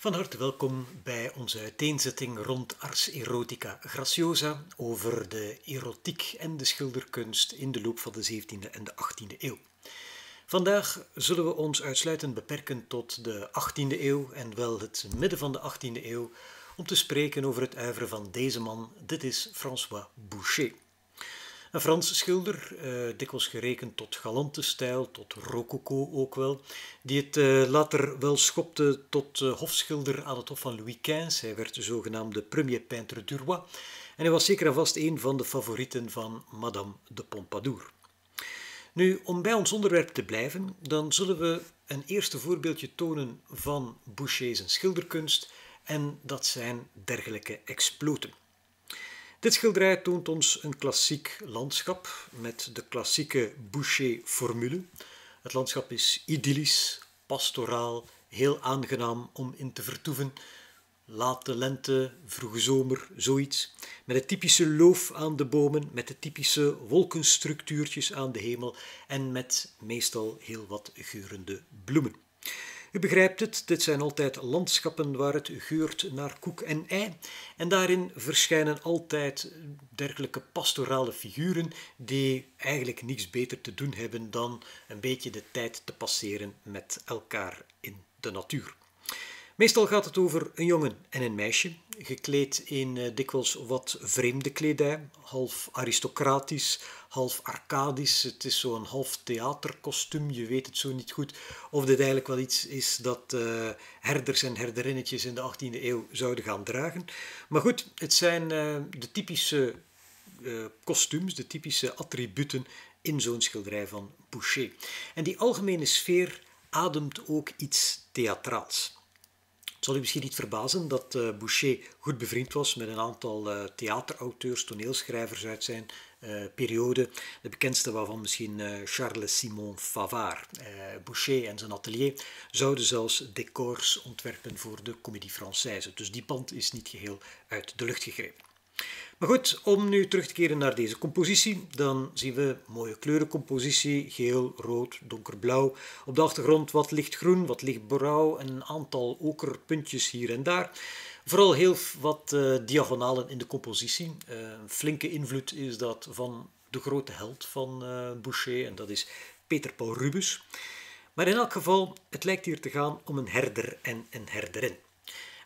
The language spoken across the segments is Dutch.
Van harte welkom bij onze uiteenzetting rond Ars Erotica Graciosa over de erotiek en de schilderkunst in de loop van de 17e en de 18e eeuw. Vandaag zullen we ons uitsluitend beperken tot de 18e eeuw en wel het midden van de 18e eeuw om te spreken over het uiveren van deze man. Dit is François Boucher. Een Franse schilder, eh, dikwijls gerekend tot galante stijl, tot rococo ook wel, die het eh, later wel schopte tot uh, hofschilder aan het hof van Louis XV. Hij werd de zogenaamde premier peintre du roi en hij was zeker en vast een van de favorieten van Madame de Pompadour. Nu, om bij ons onderwerp te blijven, dan zullen we een eerste voorbeeldje tonen van Boucher's schilderkunst en dat zijn dergelijke exploten. Dit schilderij toont ons een klassiek landschap met de klassieke Boucher-formule. Het landschap is idyllisch, pastoraal, heel aangenaam om in te vertoeven. Late lente, vroege zomer, zoiets. Met het typische loof aan de bomen, met de typische wolkenstructuurtjes aan de hemel en met meestal heel wat geurende bloemen. U begrijpt het, dit zijn altijd landschappen waar het geurt naar koek en ei. En daarin verschijnen altijd dergelijke pastorale figuren die eigenlijk niets beter te doen hebben dan een beetje de tijd te passeren met elkaar in de natuur. Meestal gaat het over een jongen en een meisje, gekleed in uh, dikwijls wat vreemde kledij, half aristocratisch, half arcadisch. Het is zo'n half theaterkostuum, je weet het zo niet goed. Of dit eigenlijk wel iets is dat uh, herders en herderinnetjes in de 18e eeuw zouden gaan dragen. Maar goed, het zijn uh, de typische kostuums, de typische attributen in zo'n schilderij van Boucher. En die algemene sfeer ademt ook iets theatraals. Het zal u misschien niet verbazen dat uh, Boucher goed bevriend was met een aantal uh, theaterauteurs, toneelschrijvers uit zijn uh, periode. De bekendste waarvan misschien Charles Simon Favard. Boucher en zijn atelier zouden zelfs decors ontwerpen voor de Comédie Française. Dus die band is niet geheel uit de lucht gegrepen. Maar goed, om nu terug te keren naar deze compositie, dan zien we mooie kleurencompositie, geel, rood, donkerblauw. Op de achtergrond wat lichtgroen, wat lichtblauw, een aantal okerpuntjes hier en daar. Vooral heel wat uh, diagonalen in de compositie. Uh, een flinke invloed is dat van de grote held van uh, Boucher, en dat is Peter Paul Rubens. Maar in elk geval, het lijkt hier te gaan om een herder en een herderin.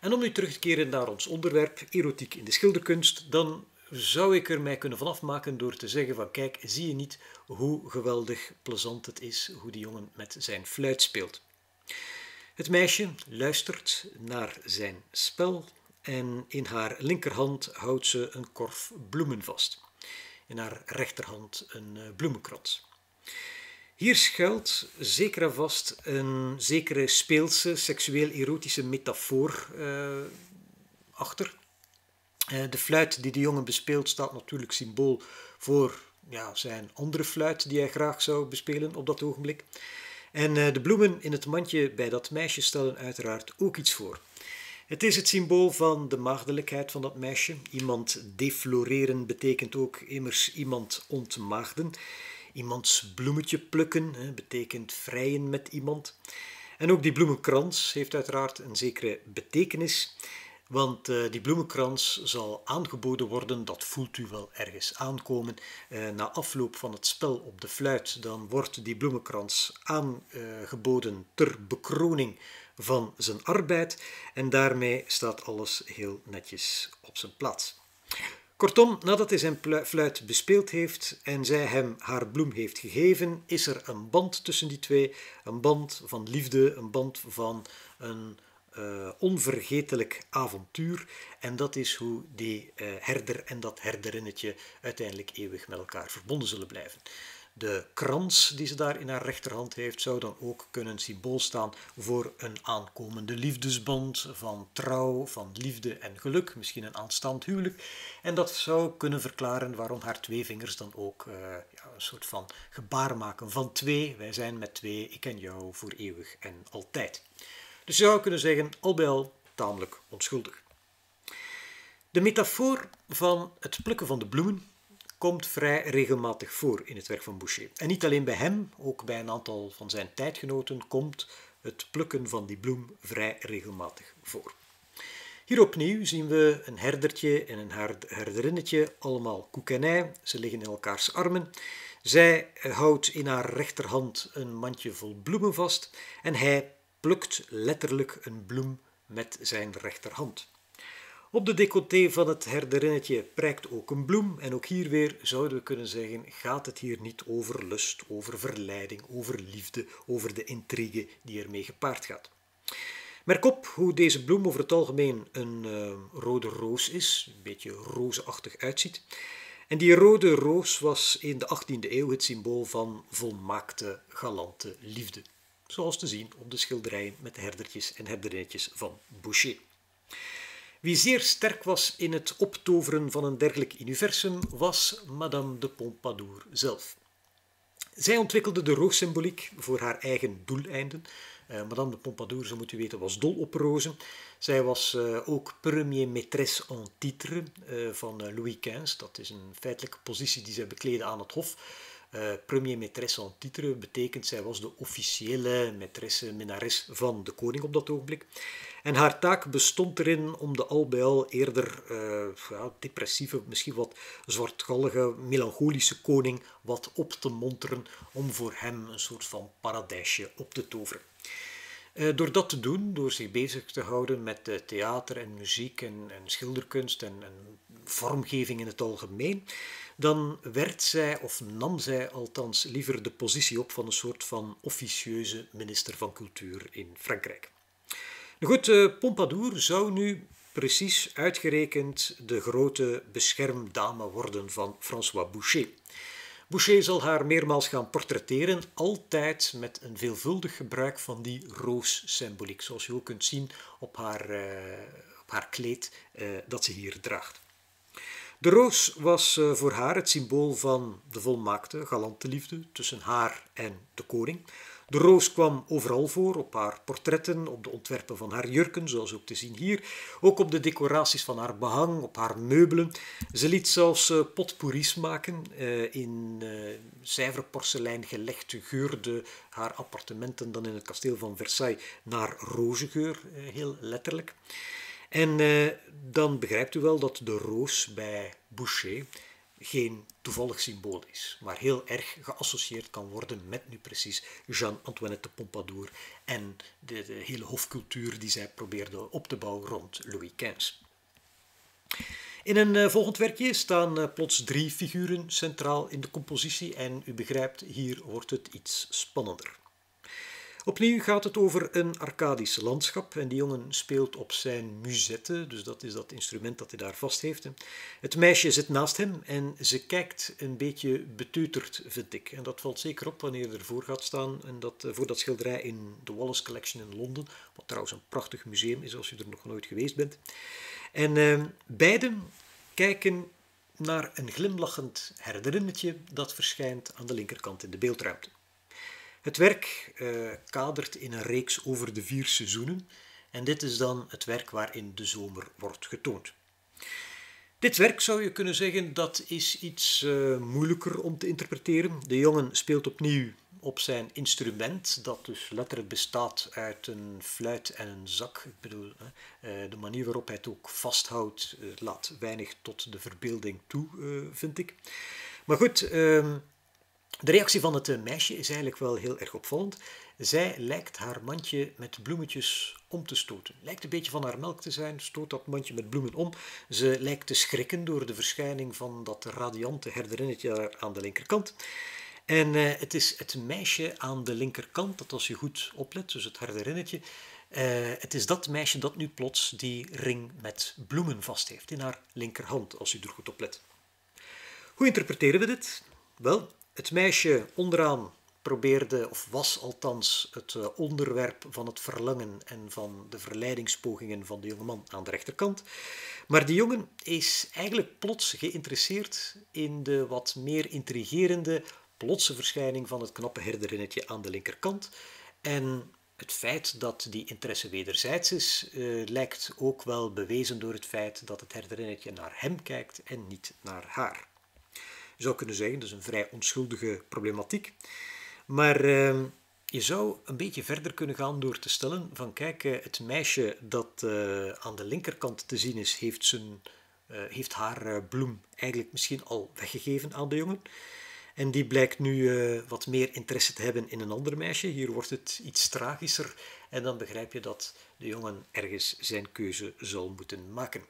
En om nu terug te keren naar ons onderwerp, erotiek in de schilderkunst, dan zou ik er mij kunnen vanaf maken door te zeggen van kijk, zie je niet hoe geweldig plezant het is hoe die jongen met zijn fluit speelt. Het meisje luistert naar zijn spel en in haar linkerhand houdt ze een korf bloemen vast. In haar rechterhand een eh, bloemenkrans. Hier schuilt zeker en vast een zekere speelse, seksueel-erotische metafoor uh, achter. Uh, de fluit die de jongen bespeelt staat natuurlijk symbool voor ja, zijn andere fluit die hij graag zou bespelen op dat ogenblik. En uh, de bloemen in het mandje bij dat meisje stellen uiteraard ook iets voor. Het is het symbool van de maagdelijkheid van dat meisje. Iemand defloreren betekent ook immers iemand ontmaagden. Iemands bloemetje plukken hè, betekent vrijen met iemand. En ook die bloemenkrans heeft uiteraard een zekere betekenis. Want uh, die bloemenkrans zal aangeboden worden, dat voelt u wel ergens aankomen. Uh, na afloop van het spel op de fluit, dan wordt die bloemenkrans aangeboden ter bekroning van zijn arbeid. En daarmee staat alles heel netjes op zijn plaats. Kortom, nadat hij zijn fluit bespeeld heeft en zij hem haar bloem heeft gegeven, is er een band tussen die twee. Een band van liefde, een band van een uh, onvergetelijk avontuur. En dat is hoe die uh, herder en dat herderinnetje uiteindelijk eeuwig met elkaar verbonden zullen blijven. De krans die ze daar in haar rechterhand heeft, zou dan ook kunnen symbool staan voor een aankomende liefdesband van trouw, van liefde en geluk, misschien een aanstaand huwelijk. En dat zou kunnen verklaren waarom haar twee vingers dan ook uh, ja, een soort van gebaar maken van twee. Wij zijn met twee, ik en jou voor eeuwig en altijd. Dus je zou kunnen zeggen, al tamelijk onschuldig. De metafoor van het plukken van de bloemen komt vrij regelmatig voor in het werk van Boucher. En niet alleen bij hem, ook bij een aantal van zijn tijdgenoten komt het plukken van die bloem vrij regelmatig voor. Hier opnieuw zien we een herdertje en een herderinnetje, allemaal koekenij. Ze liggen in elkaars armen. Zij houdt in haar rechterhand een mandje vol bloemen vast en hij plukt letterlijk een bloem met zijn rechterhand. Op de decolleté van het herderinnetje prijkt ook een bloem en ook hier weer zouden we kunnen zeggen gaat het hier niet over lust, over verleiding, over liefde, over de intrigue die ermee gepaard gaat. Merk op hoe deze bloem over het algemeen een uh, rode roos is, een beetje rozenachtig uitziet. En die rode roos was in de 18e eeuw het symbool van volmaakte, galante liefde. Zoals te zien op de schilderijen met de herdertjes en herderinnetjes van Boucher. Wie zeer sterk was in het optoveren van een dergelijk universum was Madame de Pompadour zelf. Zij ontwikkelde de roossymboliek voor haar eigen doeleinden. Uh, Madame de Pompadour, zo moet u weten, was dol op rozen. Zij was uh, ook premier maîtresse en titre uh, van Louis XV. Dat is een feitelijke positie die zij bekleedde aan het hof. Premier maîtresse en titre betekent zij was de officiële maîtresse, minnares van de koning op dat ogenblik. En haar taak bestond erin om de al bij al eerder ja, depressieve, misschien wat zwartgallige, melancholische koning wat op te monteren om voor hem een soort van paradijsje op te toveren. Uh, door dat te doen, door zich bezig te houden met theater en muziek en, en schilderkunst en, en, vormgeving in het algemeen, dan werd zij, of nam zij althans liever de positie op van een soort van officieuze minister van cultuur in Frankrijk. Goed, uh, Pompadour zou nu precies uitgerekend de grote beschermdame worden van François Boucher. Boucher zal haar meermaals gaan portretteren, altijd met een veelvuldig gebruik van die roossymboliek, zoals je ook kunt zien op haar, uh, op haar kleed uh, dat ze hier draagt. De roos was voor haar het symbool van de volmaakte, galante liefde tussen haar en de koning. De roos kwam overal voor, op haar portretten, op de ontwerpen van haar jurken, zoals ook te zien hier, ook op de decoraties van haar behang, op haar meubelen. Ze liet zelfs uh, potpourris maken. Uh, in uh, zuiver porselein gelegd geurde haar appartementen dan in het kasteel van Versailles naar rozengeur, heel letterlijk. En dan begrijpt u wel dat de roos bij Boucher geen toevallig symbool is, maar heel erg geassocieerd kan worden met nu precies Jean-Antoinette de Pompadour en de, de, hele hofcultuur die zij probeerde op te bouwen rond Louis XV. In een uh, volgend werkje staan uh, plots drie figuren centraal in de compositie en u begrijpt, hier wordt het iets spannender. Opnieuw gaat het over een Arcadisch landschap en die jongen speelt op zijn musette, dus dat is dat instrument dat hij daar vast heeft. Het meisje zit naast hem en ze kijkt een beetje beteuterd, vind ik. En dat valt zeker op wanneer er voor gaat staan en dat, voor dat schilderij in de Wallace Collection in Londen, wat trouwens een prachtig museum is als u er nog nooit geweest bent. En uh, beiden kijken naar een glimlachend herderinnetje dat verschijnt aan de linkerkant in de beeldruimte. Het werk uh, kadert in een reeks over de vier seizoenen en dit is dan het werk waarin de zomer wordt getoond. Dit werk zou je kunnen zeggen dat is iets uh, moeilijker om te interpreteren. De jongen speelt opnieuw op zijn instrument, dat dus letterlijk bestaat uit een fluit en een zak. Ik bedoel, uh, de manier waarop hij het ook vasthoudt laat weinig tot de verbeelding toe, vind ik. Maar goed, ehm, de reactie van het eh, meisje is eigenlijk wel heel erg opvallend. Zij lijkt haar mandje met bloemetjes om te stoten. Lijkt een beetje van haar melk te zijn, stoot dat mandje met bloemen om. Ze lijkt te schrikken door de verschijning van dat radiante herderinnetje aan de linkerkant. En uh, het is het meisje aan de linkerkant, dat als je goed oplet, dus het herderinnetje, uh, het is dat meisje dat nu plots die ring met bloemen vast heeft in haar linkerhand, als u er goed oplet. Hoe interpreteren we dit? Wel, het meisje onderaan probeerde, of was althans, het eh, onderwerp van het verlangen en van de verleidingspogingen van de jongeman aan de rechterkant. Maar die jongen is eigenlijk plots geïnteresseerd in de wat meer intrigerende, plotse verschijning van het knappe herderinnetje aan de linkerkant. En het feit dat die interesse wederzijds is, uh, lijkt ook wel bewezen door het feit dat het herderinnetje naar hem kijkt en niet naar haar. Je zou kunnen zeggen, dat is een vrij onschuldige problematiek. Maar uh, je zou een beetje verder kunnen gaan door te stellen van kijk, het meisje dat aan de linkerkant te zien is, heeft, zijn, heeft haar bloem eigenlijk misschien al weggegeven aan de jongen. En die blijkt nu wat meer interesse te hebben in een ander meisje. Hier wordt het iets tragischer en dan begrijp je dat de jongen ergens zijn keuze zal moeten maken.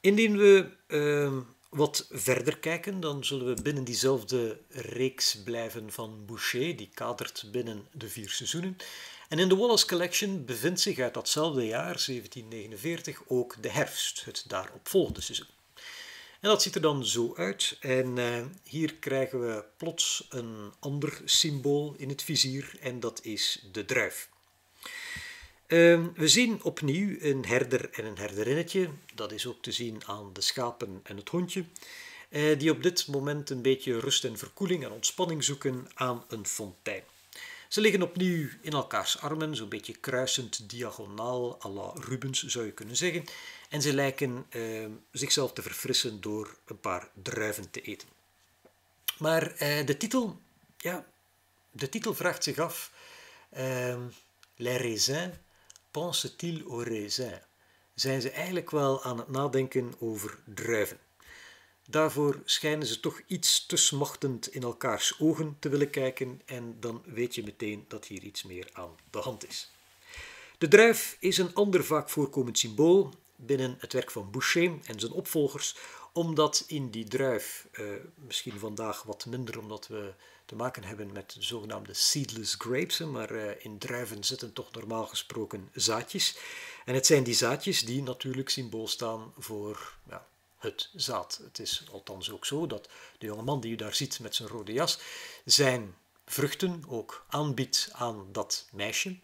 Indien we uh, wat verder kijken, dan zullen we binnen diezelfde reeks blijven van Boucher, die kadert binnen de vier seizoenen. En in de Wallace Collection bevindt zich uit datzelfde jaar, 1749, ook de herfst, het daaropvolgende seizoen. En dat ziet er dan zo uit. En uh, hier krijgen we plots een ander symbool in het vizier en dat is de druif. Ehm, we zien opnieuw een herder en een herderinnetje. Dat is ook te zien aan de schapen en het hondje. Uh, die op dit moment een beetje rust en verkoeling en ontspanning zoeken aan een fontein. Ze liggen opnieuw in elkaars armen, zo'n beetje kruisend diagonaal, à la Rubens zou je kunnen zeggen. En ze lijken uh, zichzelf te verfrissen door een paar druiven te eten. Maar uh, de titel, ja, de titel vraagt zich af. Uh, les raisins pense-t-il au raisin? Zijn ze eigenlijk wel aan het nadenken over druiven? Daarvoor schijnen ze toch iets te smachtend in elkaars ogen te willen kijken en dan weet je meteen dat hier iets meer aan de hand is. De druif is een ander vaak voorkomend symbool binnen het werk van Boucher en zijn opvolgers, omdat in die druif, uh, misschien vandaag wat minder omdat we te maken hebben met de zogenaamde seedless grapes, maar uh, in druiven zitten toch normaal gesproken zaadjes. En het zijn die zaadjes die natuurlijk symbool staan voor ja, het zaad. Het is althans ook zo dat de jonge man die u daar ziet met zijn rode jas, zijn vruchten ook aanbiedt aan dat meisje.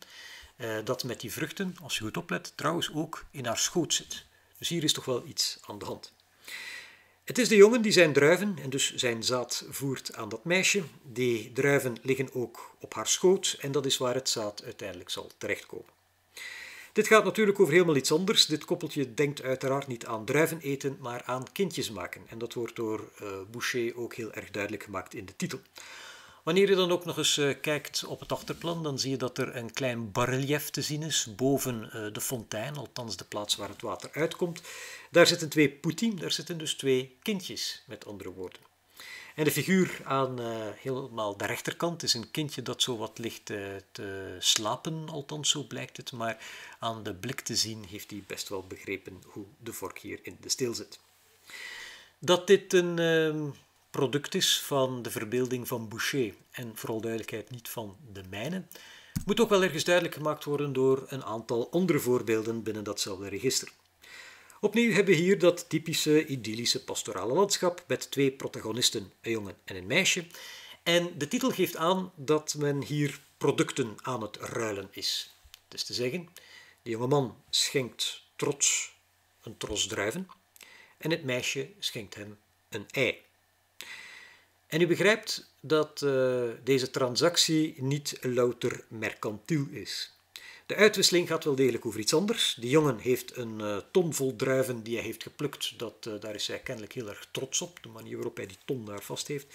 Uh, dat met die vruchten, als je goed oplet, trouwens ook in haar schoot zit. Dus hier is toch wel iets aan de hand. Het is de jongen die zijn druiven en dus zijn zaad voert aan dat meisje. Die druiven liggen ook op haar schoot en dat is waar het zaad uiteindelijk zal terechtkomen. Dit gaat natuurlijk over helemaal iets anders. Dit koppeltje denkt uiteraard niet aan druiven eten, maar aan kindjes maken. En dat wordt door uh, Boucher ook heel erg duidelijk gemaakt in de titel. Wanneer je dan ook nog eens uh, kijkt op het achterplan, dan zie je dat er een klein barrelief te zien is boven uh, de fontein, althans de plaats waar het water uitkomt. Daar zitten twee putti, daar zitten dus twee kindjes, met andere woorden. En de figuur aan uh, helemaal de rechterkant is een kindje dat zo wat ligt te slapen, althans zo blijkt het. Maar aan de blik te zien heeft hij best wel begrepen hoe de vork hier in de steel zit. Dat dit een ehm, product is van de verbeelding van Boucher en vooral duidelijkheid niet van de mijne, moet ook wel ergens duidelijk gemaakt worden door een aantal andere voorbeelden binnen datzelfde register. Opnieuw hebben we hier dat typische idyllische pastorale landschap met twee protagonisten, een jongen en een meisje. En de titel geeft aan dat men hier producten aan het ruilen is. Is te zeggen, de jonge man schenkt trots een tros druiven en het meisje schenkt hem een ei. En u begrijpt dat uh, deze transactie niet louter mercantiel is. De uitwisseling gaat wel degelijk over iets anders. De jongen heeft een uh, ton vol druiven die hij heeft geplukt. Dat, uh, daar is hij kennelijk heel erg trots op, de manier waarop hij die ton daar vast heeft.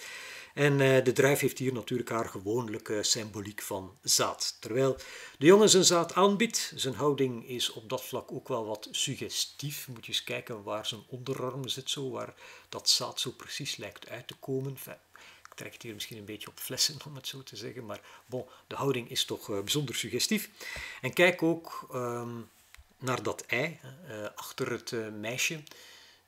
En uh, de druif heeft hier natuurlijk haar gewoonlijke symboliek van zaad. Terwijl de jongen zijn zaad aanbiedt, zijn houding is op dat vlak ook wel wat suggestief. Moet je eens kijken waar zijn onderarm zit, zo, waar dat zaad zo precies lijkt uit te komen. Trekt hier misschien een beetje op flessen, om het zo te zeggen. Maar bon, de houding is toch uh, bijzonder suggestief. En kijk ook um, naar dat ei. Uh, achter het uh, meisje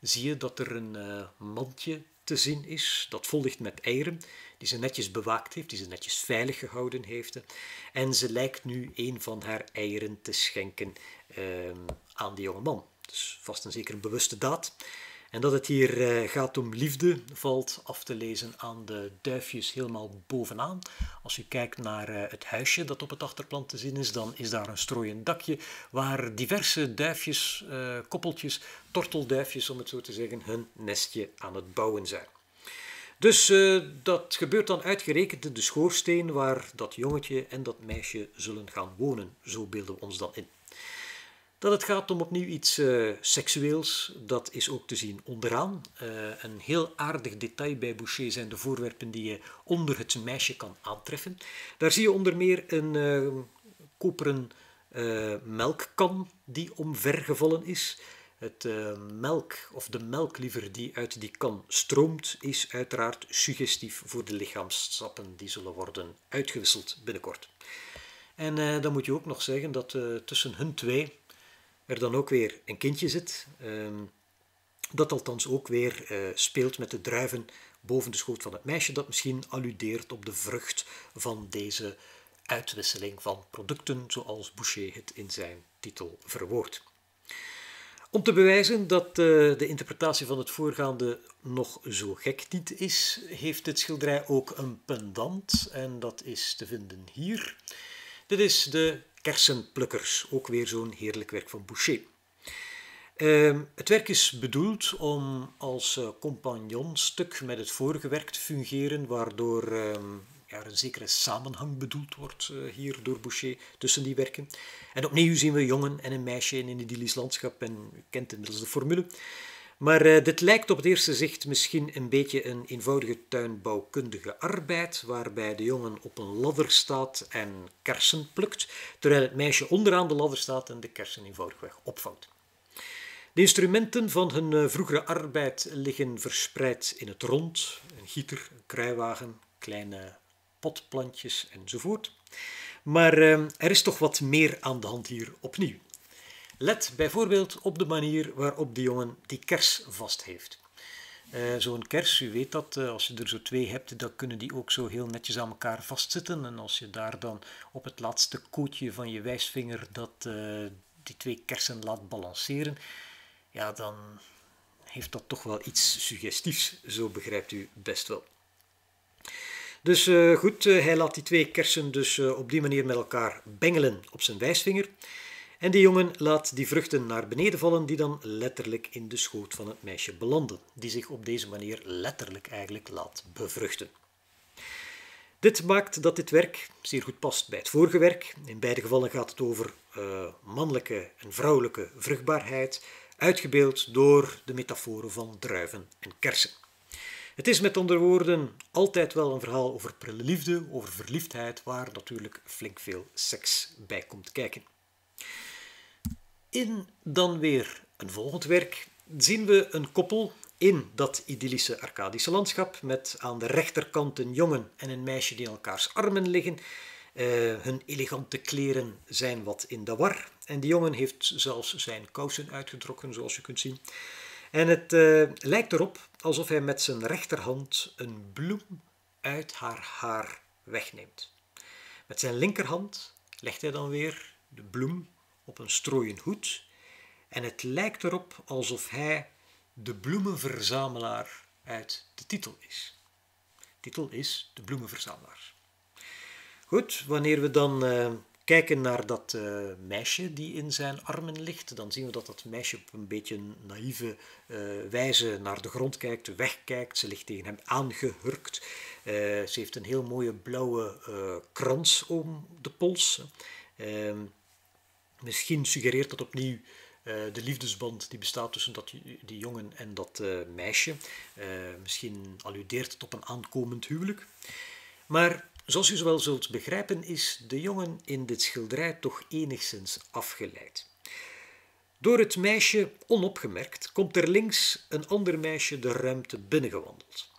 zie je dat er een mandje te zien is, dat vol ligt met eieren, die ze netjes bewaakt heeft, die ze netjes veilig gehouden heeft. En ze lijkt nu een van haar eieren te schenken ehm, aan die jonge man. Dus vast en zeker een bewuste daad. En dat het hier eh, gaat om liefde valt af te lezen aan de duifjes helemaal bovenaan. Als u kijkt naar eh, het huisje dat op het achterplan te zien is, dan is daar een strooiend dakje waar diverse duifjes, uh, koppeltjes, tortelduifjes om het zo te zeggen, hun nestje aan het bouwen zijn. Dus dat gebeurt dan uitgerekend in de schoorsteen waar dat jongetje en dat meisje zullen gaan wonen. Zo beelden we ons dan in. Dat het gaat om opnieuw iets uh, seksueels, dat is ook te zien onderaan. Uh, een heel aardig detail bij Boucher zijn de voorwerpen die je onder het meisje kan aantreffen. Daar zie je onder meer een uh, koperen melkkan die omvergevallen is. Het melk, of de melk liever, die uit die kan stroomt, is uiteraard suggestief voor de lichaamssappen die zullen worden uitgewisseld binnenkort. En dan moet je ook nog zeggen dat tussen hun twee er dan ook weer een kindje zit, ehm, dat althans ook weer eh, speelt met de druiven boven de schoot van het meisje, dat misschien alludeert op de vrucht van deze uitwisseling van producten, zoals Boucher het in zijn titel verwoordt. Om te bewijzen dat uh, de interpretatie van het voorgaande nog zo gek niet is, heeft dit schilderij ook een pendant en dat is te vinden hier. Dit is de Kersenplukkers, ook weer zo'n heerlijk werk van Boucher. Uh, het werk is bedoeld om als uh, compagnonstuk met het vorige werk te fungeren, waardoor uh, ja, een zekere samenhang bedoeld wordt uh, hier door Boucher tussen die werken. En opnieuw zien we jongen en een meisje in een idyllisch landschap en u kent inmiddels de formule. Maar uh, dit lijkt op het eerste zicht misschien een beetje een eenvoudige tuinbouwkundige arbeid, waarbij de jongen op een ladder staat en kersen plukt, terwijl het meisje onderaan de ladder staat en de kersen eenvoudigweg opvangt. De instrumenten van hun uh, vroegere arbeid liggen verspreid in het rond, een gieter, een kruiwagen, kleine potplantjes enzovoort. Maar uh, er is toch wat meer aan de hand hier opnieuw. Let bijvoorbeeld op de manier waarop de jongen die kers vast heeft. Uh, Zo'n kers, u weet dat, uh, als je er zo twee hebt, dan kunnen die ook zo heel netjes aan elkaar vastzitten. En als je daar dan op het laatste kootje van je wijsvinger dat, uh, die twee kersen laat balanceren, ja, dan heeft dat toch wel iets suggestiefs, zo begrijpt u best wel. Dus goed, hij laat die twee kersen dus op die manier met elkaar bengelen op zijn wijsvinger. En de jongen laat die vruchten naar beneden vallen, die dan letterlijk in de schoot van het meisje belanden, die zich op deze manier letterlijk eigenlijk laat bevruchten. Dit maakt dat dit werk zeer goed past bij het vorige werk. In beide gevallen gaat het over uh, mannelijke en vrouwelijke vruchtbaarheid, uitgebeeld door de metaforen van druiven en kersen. Het is met andere woorden altijd wel een verhaal over prille liefde, over verliefdheid, waar natuurlijk flink veel seks bij komt kijken. In dan weer een volgend werk zien we een koppel in dat idyllische Arcadische landschap met aan de rechterkant een jongen en een meisje die in elkaars armen liggen. Uh, hun elegante kleren zijn wat in de war en die jongen heeft zelfs zijn kousen uitgetrokken, zoals je kunt zien. En het uh, lijkt erop alsof hij met zijn rechterhand een bloem uit haar haar wegneemt. Met zijn linkerhand legt hij dan weer de bloem op een strooien hoed en het lijkt erop alsof hij de bloemenverzamelaar uit de titel is. Titel is De Bloemenverzamelaar. Goed, wanneer we dan uh, kijken naar dat uh, meisje die in zijn armen ligt, dan zien we dat dat meisje op een beetje naïeve uh, wijze naar de grond kijkt, wegkijkt. Ze ligt tegen hem aangehurkt. ze heeft een heel mooie blauwe krans om de pols. Misschien suggereert dat opnieuw uh, de liefdesband die bestaat tussen dat, die jongen en dat uh, meisje. Uh, misschien alludeert het op een aankomend huwelijk. Maar zoals u wel zult begrijpen, is de jongen in dit schilderij toch enigszins afgeleid. Door het meisje onopgemerkt komt er links een ander meisje de ruimte binnengewandeld.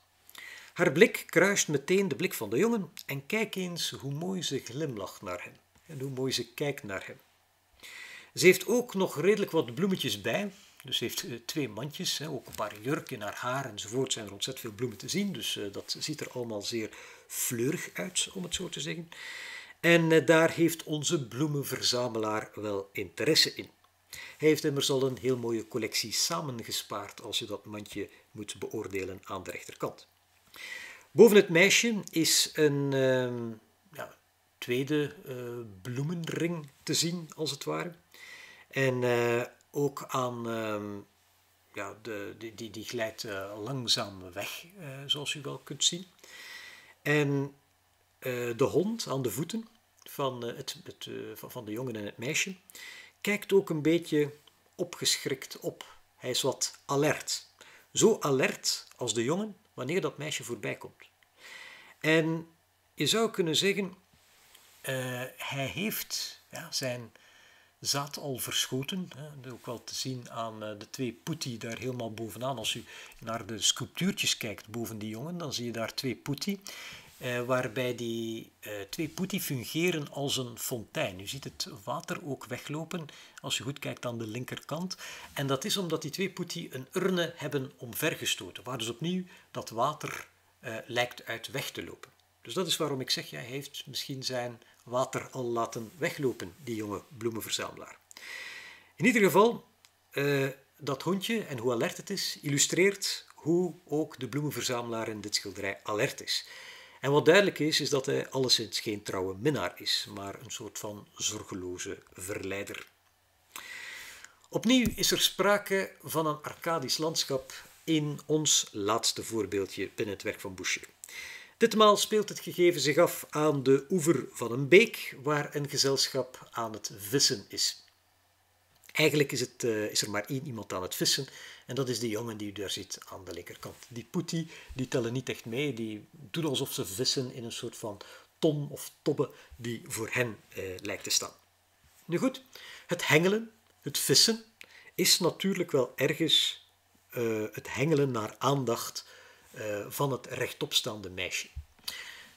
Haar blik kruist meteen de blik van de jongen en kijk eens hoe mooi ze glimlacht naar hem en hoe mooi ze kijkt naar hem. Ze heeft ook nog redelijk wat bloemetjes bij. Dus ze heeft eh, twee mandjes, ook een paar jurken in haar haar enzovoort. zijn er ontzettend veel bloemen te zien. Dus eh, dat ziet er allemaal zeer fleurig uit, om het zo te zeggen. En eh, daar heeft onze bloemenverzamelaar wel interesse in. Hij heeft immers al een heel mooie collectie samengespaard als je dat mandje moet beoordelen aan de rechterkant. Boven het meisje is een uh, ja, tweede bloemenring te zien, als het ware. En uh, ook aan, uh, ja, de, die, die, die glijdt uh, langzaam weg, uh, zoals u wel kunt zien. En de hond aan de voeten van, het, het van de jongen en het meisje kijkt ook een beetje opgeschrikt op. Hij is wat alert. Zo alert als de jongen wanneer dat meisje voorbij komt. En je zou kunnen zeggen, hij heeft ja, zijn zaad al verschoten. Hè. Ook wel te zien aan uh, de twee putti daar helemaal bovenaan. Als u naar de sculptuurtjes kijkt boven die jongen, dan zie je daar twee putti. Uh, waarbij die uh, twee putti fungeren als een fontein. U ziet het water ook weglopen als je goed kijkt aan de linkerkant. En dat is omdat die twee putti een urne hebben omvergestoten, waar dus opnieuw dat water uh, lijkt uit weg te lopen. Dus dat is waarom ik zeg, ja, hij heeft misschien zijn water al laten weglopen, die jonge bloemenverzamelaar. In ieder geval, dat hondje en hoe alert het is, illustreert hoe ook de bloemenverzamelaar in dit schilderij alert is. En wat duidelijk is, is dat hij alleszins geen trouwe minnaar is, maar een soort van zorgeloze verleider. Opnieuw is er sprake van een arcadisch landschap in ons laatste voorbeeldje binnen het werk van Boucher. Ditmaal speelt het gegeven zich af aan de oever van een beek, waar een gezelschap aan het vissen is. Eigenlijk is, het, uh, is er maar één iemand aan het vissen en dat is die jongen die u daar ziet aan de linkerkant. Die putti, die tellen niet echt mee, die doen alsof ze vissen in een soort van ton of tobbe die voor hen eh, lijkt te staan. Nu goed, het hengelen, het vissen, is natuurlijk wel ergens uh, het hengelen naar aandacht van het rechtopstaande meisje.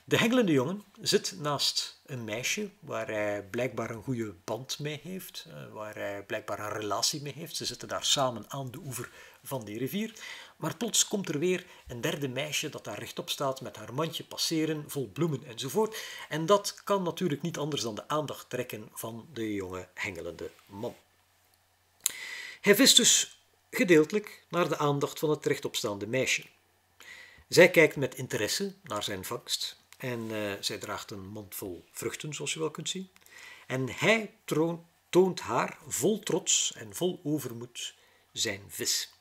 De hengelende jongen zit naast een meisje waar hij blijkbaar een goede band mee heeft, eh, waar hij blijkbaar een relatie mee heeft. Ze zitten daar samen aan de oever van die rivier. Maar plots komt er weer een derde meisje dat daar rechtop staat met haar mandje passeren, vol bloemen enzovoort. En dat kan natuurlijk niet anders dan de aandacht trekken van de jonge hengelende man. Hij vist dus gedeeltelijk naar de aandacht van het rechtopstaande meisje. Zij kijkt met interesse naar zijn vangst en uh, zij draagt een mond vol vruchten, zoals je wel kunt zien. En hij toont haar vol trots en vol overmoed zijn vis.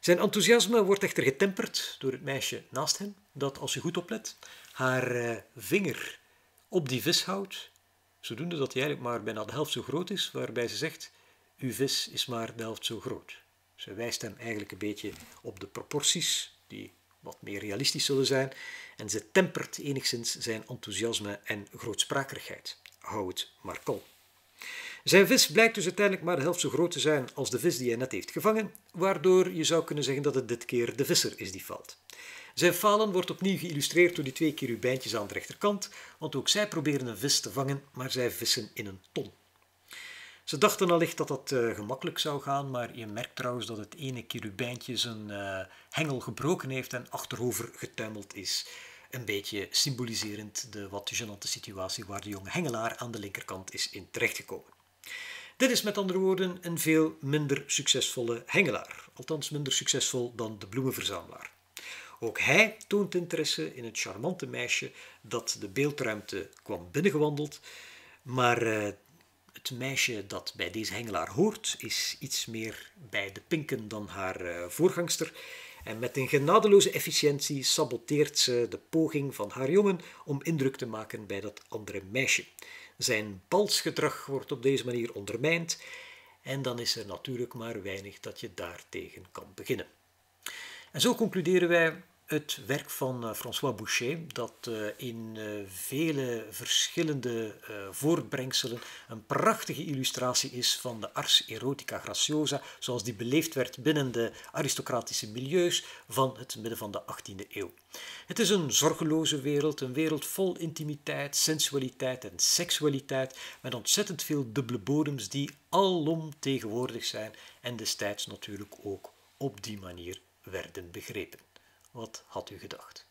Zijn enthousiasme wordt echter getemperd door het meisje naast hem, dat, als je goed oplet, haar uh, vinger op die vis houdt, zodoende dat hij eigenlijk maar bijna de helft zo groot is, waarbij ze zegt, uw vis is maar de helft zo groot. Ze wijst hem eigenlijk een beetje op de proporties, die wat meer realistisch zullen zijn, en ze tempert enigszins zijn enthousiasme en grootsprakerigheid. Hou het maar. Zijn vis blijkt dus uiteindelijk maar de helft zo groot te zijn als de vis die hij net heeft gevangen, waardoor je zou kunnen zeggen dat het dit keer de visser is die valt. Zijn falen wordt opnieuw geïllustreerd door die twee kerubijntjes aan de rechterkant, want ook zij proberen een vis te vangen, maar zij vissen in een ton. Ze dachten allicht dat dat uh, gemakkelijk zou gaan, maar je merkt trouwens dat het ene kerubijntje zijn uh, hengel gebroken heeft en achterover getuimeld is. Een beetje symboliserend de wat gênante situatie waar de jonge hengelaar aan de linkerkant is in terechtgekomen. Dit is met andere woorden een veel minder succesvolle hengelaar, althans minder succesvol dan de bloemenverzamelaar. Ook hij toont interesse in het charmante meisje dat de beeldruimte kwam binnengewandeld, maar uh, het meisje dat bij deze hengelaar hoort is iets meer bij de pinken dan haar uh, voorgangster. En met een genadeloze efficiëntie saboteert ze de poging van haar jongen om indruk te maken bij dat andere meisje. Zijn balsgedrag wordt op deze manier ondermijnd en dan is er natuurlijk maar weinig dat je daartegen kan beginnen. En zo concluderen wij het werk van uh, François Boucher, dat uh, in uh, vele verschillende voortbrengselen een prachtige illustratie is van de ars erotica graciosa, zoals die beleefd werd binnen de aristocratische milieus van het midden van de 18e eeuw. Het is een zorgeloze wereld, een wereld vol intimiteit, sensualiteit en seksualiteit, met ontzettend veel dubbele bodems die alom tegenwoordig zijn en destijds natuurlijk ook op die manier werden begrepen. Wat had u gedacht?